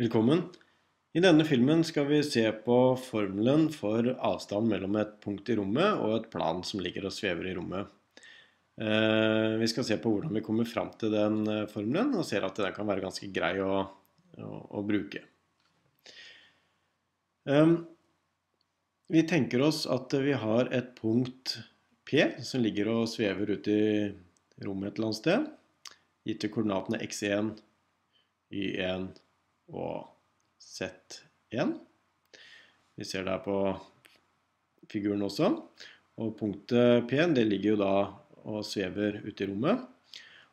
Velkommen. I denne filmen skal vi se på formelen for avstand mellom et punkt i rommet og et plan som ligger og svever i rommet. Eh, vi skal se på hvordan vi kommer fram til den eh, formelen, og ser at den kan være ganske grei å, å, å bruke. Eh, vi tenker oss at vi har et punkt P som ligger og svever ute i rommet et eller annet sted, gitt til koordinatene x1, y1 og Z1. Vi ser det her på figuren også. Og punktet P det ligger jo da og svever ute i rommet.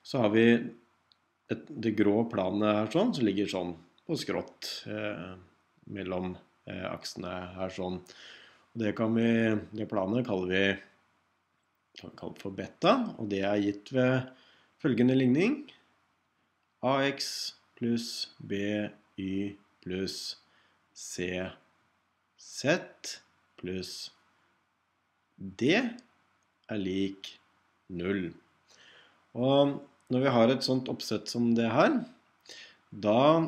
Så har vi et, det grå planet her sånn, som ligger sånn på skrått eh, mellom eh, aksene her sånn. Og det, kan vi, det planet kaller vi kan for beta, og det er gitt ved følgende ligning. AX pluss BY pluss CZ pluss D er lik 0. Og når vi har et sånt oppsett som det her, da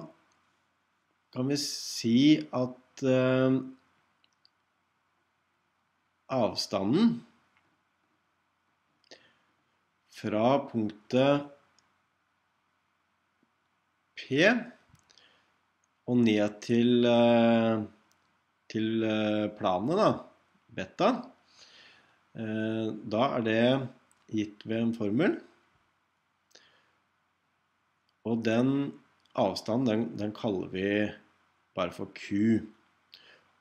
kan vi si at eh, avstanden fra punktet Og ned til, eh, til eh, planet, da, beta, eh, da er det gitt ved en formel. Og den avstanden, den, den kaller vi bare for Q.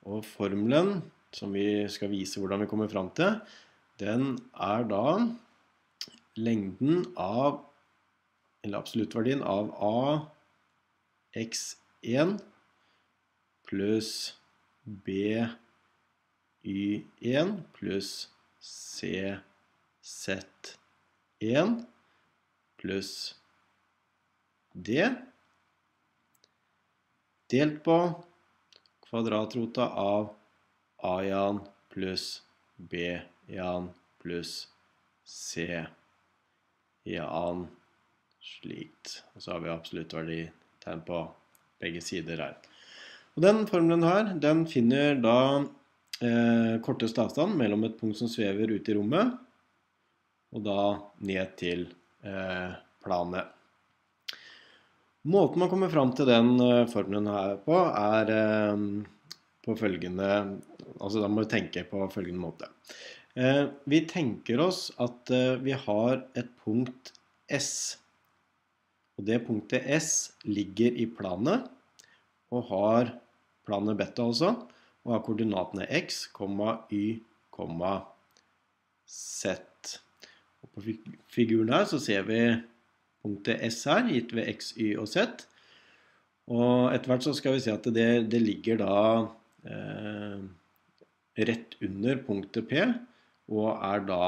Og formelen, som vi skal vise hvordan vi kommer fram til, den er da lengden av, eller absoluttverdien av A x1 pluss by1 pluss cz1 pluss d delt på kvadratrota av a-jan pluss b-jan pluss c-jan slikt. Og så har vi absolutt verdi tegn på begge sider her. Og Den formelen her, den finner da eh, korteste avstand mellom et punkt som svever ut i rommet, og da ned til eh, planet. Måten man kommer fram til den eh, formelen her på, er eh, på følgende Altså da må vi tenke på følgende måte. Eh, vi tenker oss at eh, vi har et punkt S og det punktet S ligger i planet og har planet beta også, og har koordinatene x, y, z. Og på figuren her så ser vi punktet S her, gitt ved x, y og z. Og etter hvert så skal vi se at det, det ligger da eh, rett under punktet P, og er da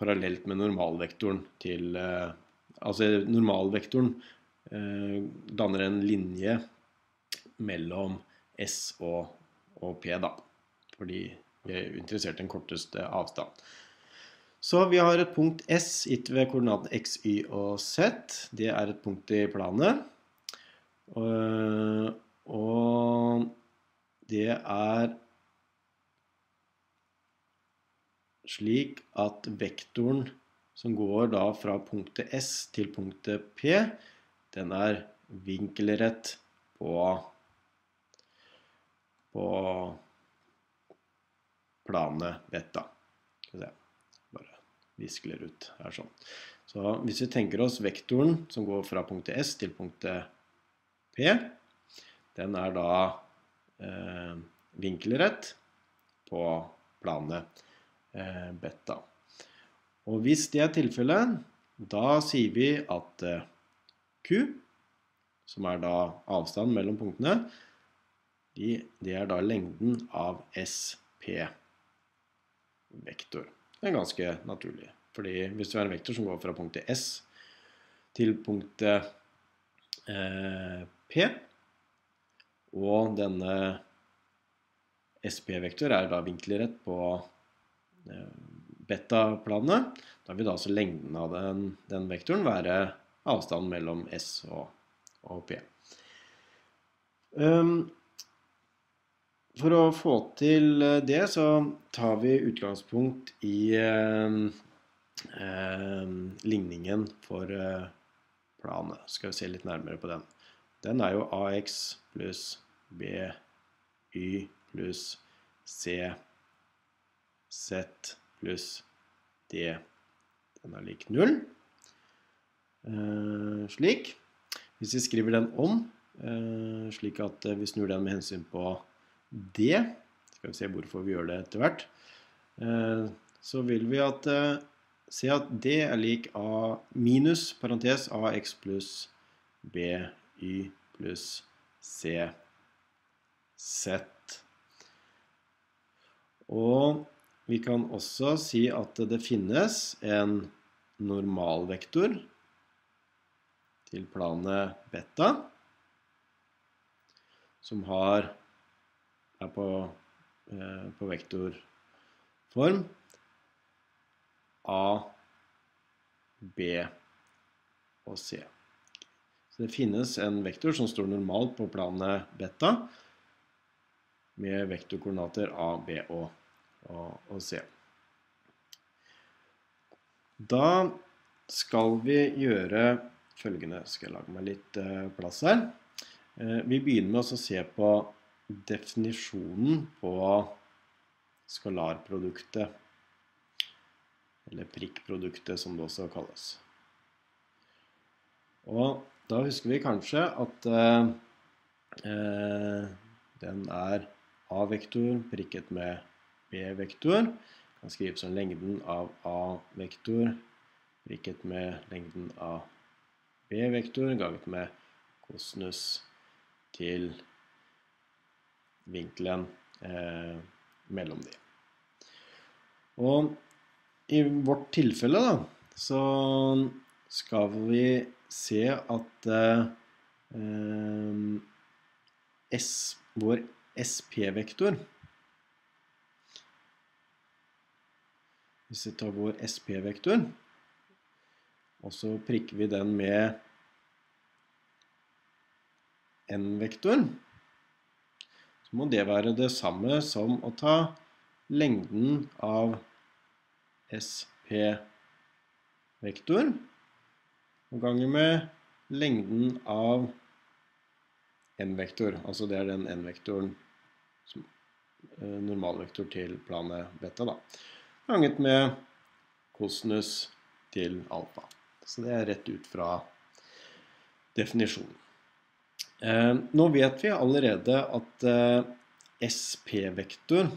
parallelt med normalvektoren til eh, altså normalvektoren eh, danner en linje mellom S og, og, P, da. Fordi vi er interessert i den korteste avstand. Så vi har et punkt S gitt ved koordinaten x, y og z. Det er et punkt i planet. Og, og det er slik at vektoren som går da fra punktet S til punktet P, den er vinkelrett på, på planet beta. Skal vi se. Bare viskler ut her sånn. Så hvis vi tenker oss vektoren som går fra punktet S til punktet P, den er da eh, vinkelrett på planet eh, beta. Og hvis det er tilfellet, da sier vi at eh, Q, som er da avstanden mellom punktene, det er da lengden av SP-vektor. Det er ganske naturlig. Fordi hvis du har en vektor som går fra punktet S til punktet eh, P, og denne SP-vektor er da vinkelrett på eh, beta-planet. Da vil da altså lengden av den, den, vektoren være avstanden mellom S og, og P. Um, for å få til det, så tar vi utgangspunkt i eh, eh, ligningen for eh, planet. Skal vi se litt nærmere på den. Den er jo AX pluss BY pluss C Z pluss D. Den er lik null. Eh, slik. Hvis vi skriver den om, eh, slik at vi snur den med hensyn på D, skal vi se hvorfor vi gjør det etter hvert, eh, så vil vi at, eh, se at D er lik A minus, parentes, AX pluss BY pluss C Z. Og vi kan også si at det finnes en normalvektor til planet beta, som har er på, eh, på vektorform A, B og C. Så det finnes en vektor som står normalt på planet beta, med vektorkoordinater A, B og, og, å se. Da skal vi gjøre følgende. Skal jeg lage meg litt eh, plass her. Eh, vi begynner med å se på definisjonen på skalarproduktet, eller prikkproduktet som det også kalles. Og da husker vi kanskje at eh, den er A-vektor prikket med B-vektor. Kan skrives som lengden av A-vektor prikket med lengden av B-vektor ganget med kosinus til vinkelen eh, mellom de. Og i vårt tilfelle da, så skal vi se at eh, S, vår SP-vektor Hvis vi tar vår SP-vektor, og så prikker vi den med N-vektoren, så må det være det samme som å ta lengden av SP-vektor og ganger med lengden av n-vektor. Altså det er den n-vektoren eh, normalvektor til planet beta da. Ganget med kosinus til alfa. Så det er rett ut fra definisjonen. Eh, nå vet vi allerede at eh, SP-vektor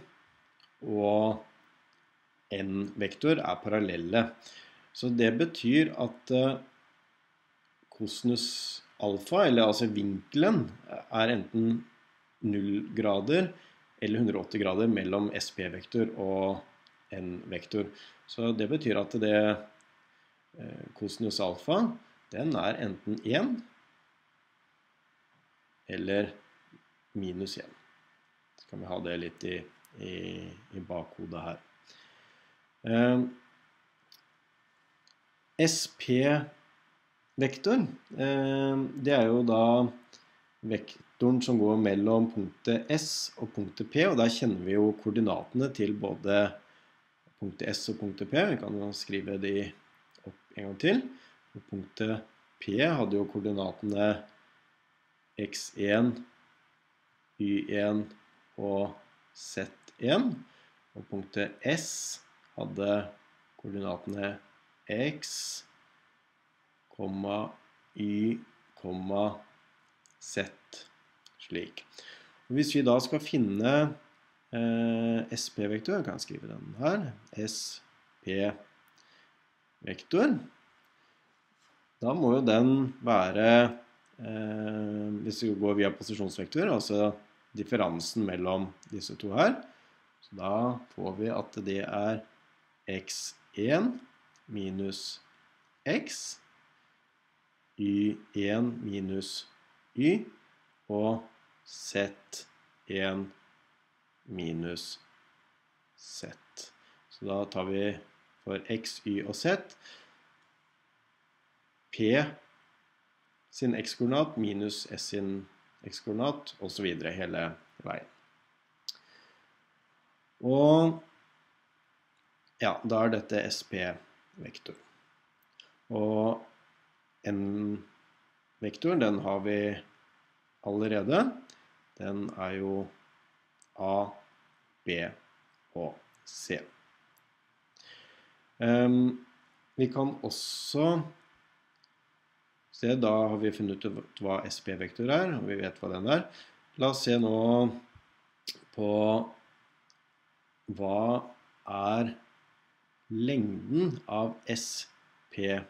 og N-vektor er parallelle. Så det betyr at eh, kosinus alfa, eller altså vinkelen, er enten 0 grader eller 180 grader mellom SP-vektor og N-vektor. Så det betyr at det kosinus alfa, den er enten 1 eller minus 1. Så kan vi ha det litt i, i, i bakhodet her. Eh, SP-vektor, eh, det er jo da vektoren som går mellom punktet S og punktet P, og der kjenner vi jo koordinatene til både punktet S og punktet P. Vi kan jo skrive de opp en gang til. Og punktet P hadde jo koordinatene x1, y1 og z1. Og punktet S hadde koordinatene x, y, z. Slik. Hvis vi da skal finne eh, SP-vektor, kan jeg skrive den her, SP-vektor, da må jo den være Eh, hvis vi går via posisjonsvektor, altså differansen mellom disse to her, så da får vi at det er x1 minus x, y1 minus y, og z1 minus z. Så da tar vi for x, y og z p sin x-koordinat minus s sin x-koordinat osv. hele veien. Og ja, da er dette SP-vektor. Og N-vektoren, den har vi allerede. Den er jo A, B og C. Um, vi kan også se, da har vi funnet ut hva SP-vektor er, og vi vet hva den er. La oss se nå på hva er lengden av SP-vektor.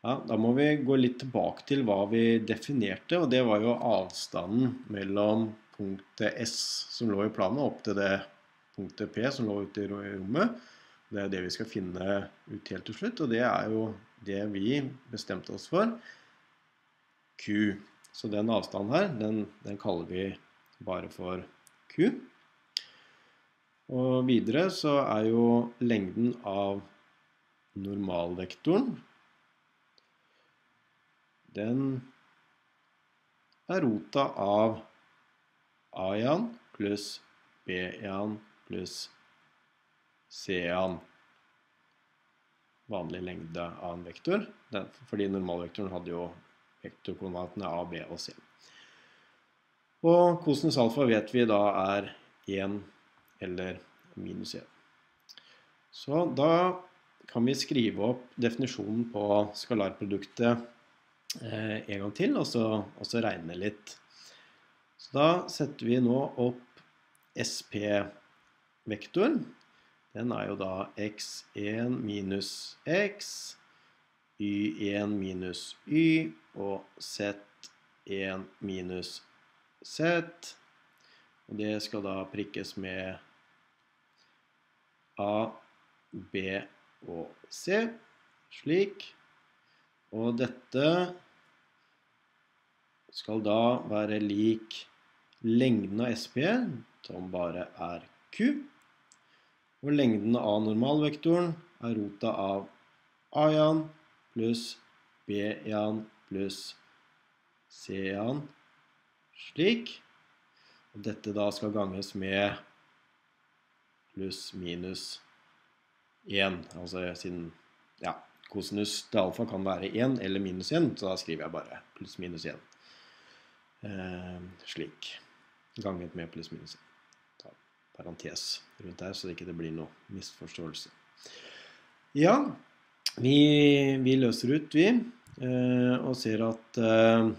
Ja, da må vi gå litt tilbake til hva vi definerte, og det var jo avstanden mellom punktet S som lå i planen, opp til det punktet P som lå ute i rommet. Det er det vi skal finne ut helt til slutt, og det er jo det vi bestemte oss for. Q. Så den avstanden her, den, den kaller vi bare for Q. Og videre så er jo lengden av normalvektoren Den er rota av A1 pluss B1 pluss C1 vanlig lengde av en vektor, fordi normalvektoren hadde jo vektorkoordinatene A, B og C. Og kosinus alfa vet vi da er 1 eller minus 1. Så da kan vi skrive opp definisjonen på skalarproduktet eh, en gang til, og så regne litt. Så da setter vi nå opp SP-vektoren. Den er jo da x1 minus x, y1 minus y og z1 minus z. Og det skal da prikkes med A, B og C, slik. Og dette skal da være lik lengden av SP, som bare er Q. Og lengden av normalvektoren er rota av A-jan pluss B-jan pluss C-jan, slik. Og dette da skal ganges med pluss minus 1. Altså siden ja, kosinus til alfa kan være 1 eller minus 1, så da skriver jeg bare pluss minus 1. Eh, slik. Ganget med pluss minus Ta parentes rundt der, så det ikke blir noe misforståelse. Ja, vi, vi løser ut, vi. Eh, og ser at eh,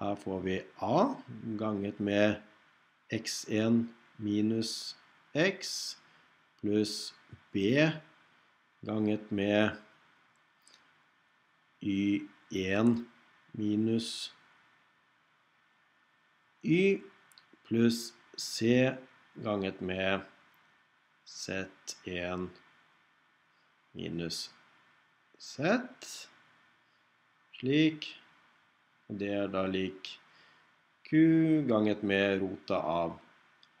her får vi A ganget med x1 minus x pluss b ganget med y1 minus y pluss c ganget med z1 minus z. Slik. Og det er da lik q ganget med rota av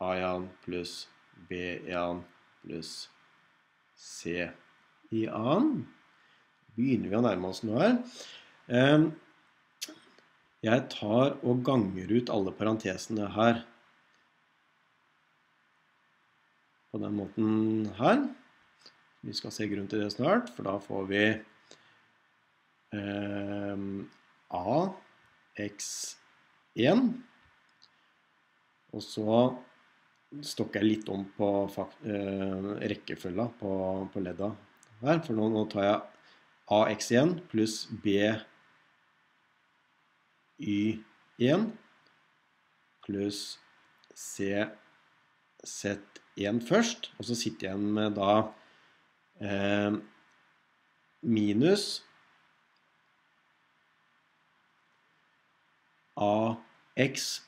a1 pluss B1 pluss C i annen. Begynner vi å nærme oss noe her. Jeg tar og ganger ut alle parentesene her på den måten her. Vi skal se grunn til det snart, for da får vi eh, A x1. Og så stokker jeg litt om på eh, rekkefølga på, på, ledda her. For nå, nå tar jeg AX1 pluss BY1 pluss CZ1 først. Og så sitter jeg igjen med da eh, minus AX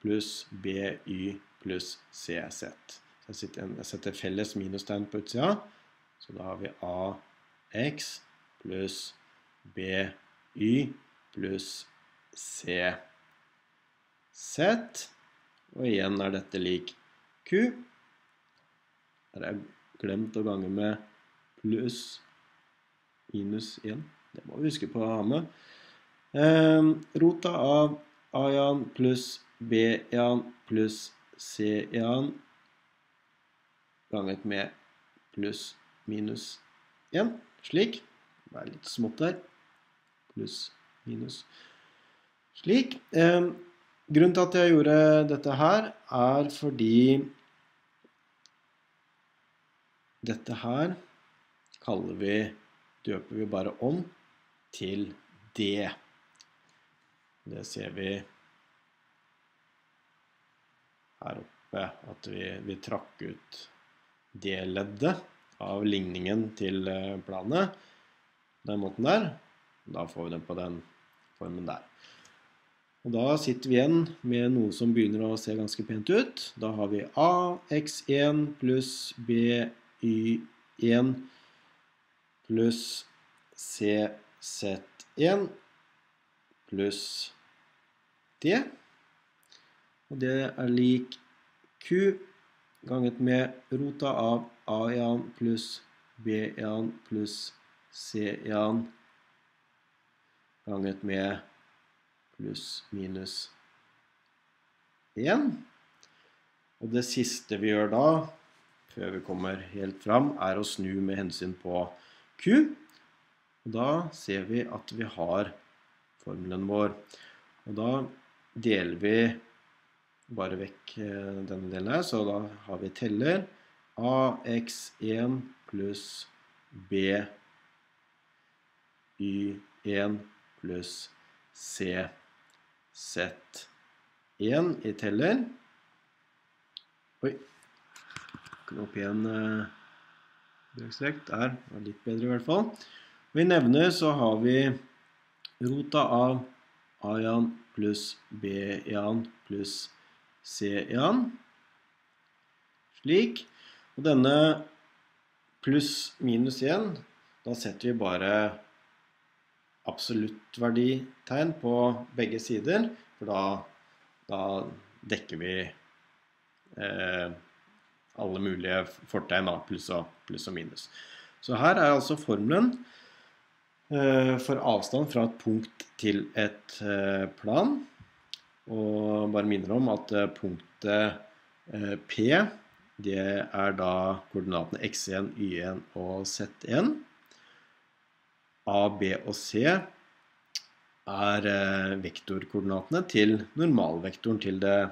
pluss BY pluss CZ. Så jeg setter felles minustegn på utsida. Så da har vi AX pluss BY pluss CZ. Og igjen er dette lik Q. Her har jeg glemt å gange med pluss minus 1. Det må vi huske på å ha med. Eh, rota av A1 pluss B1 pluss C1 ganget med pluss minus 1. Slik. Det er litt smått der. Pluss minus. Slik. Eh, grunnen til at jeg gjorde dette her, er fordi dette her kaller vi, døper vi bare om til D. Det ser vi her oppe, at vi, vi trakk ut det leddet av ligningen til eh, planet den måten der. Da får vi den på den formen der. Og da sitter vi igjen med noe som begynner å se ganske pent ut. Da har vi AX1 pluss BY1 pluss CZ1 pluss D. Og det er lik Q ganget med rota av A1 pluss B1 pluss C1 ganget med pluss minus 1. Og det siste vi gjør da, før vi kommer helt fram, er å snu med hensyn på Q. Og da ser vi at vi har formelen vår. Og da deler vi bare vekk eh, denne delen her, så da har vi teller AX1 pluss B Y1 pluss C z1 i teller. Oi. Opp igjen eh, brøkstrek. Der var litt bedre i hvert fall. Og I nevner så har vi rota av a-jan pluss b-jan pluss c-jan. Slik. Og denne pluss minus 1, da setter vi bare absolutt verditegn på begge sider, for da, da dekker vi eh, alle mulige fortegn, pluss og, pluss og minus. Så her er altså formelen eh, for avstand fra et punkt til et eh, plan. Og bare minner om at eh, punktet P det er da koordinatene x1, y1 og z1. A, B og C er vektorkoordinatene til normalvektoren til det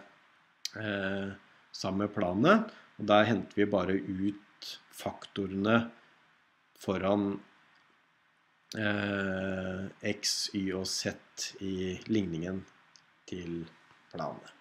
samme planet. Og der henter vi bare ut faktorene foran eh, x, y og z i ligningen til planet.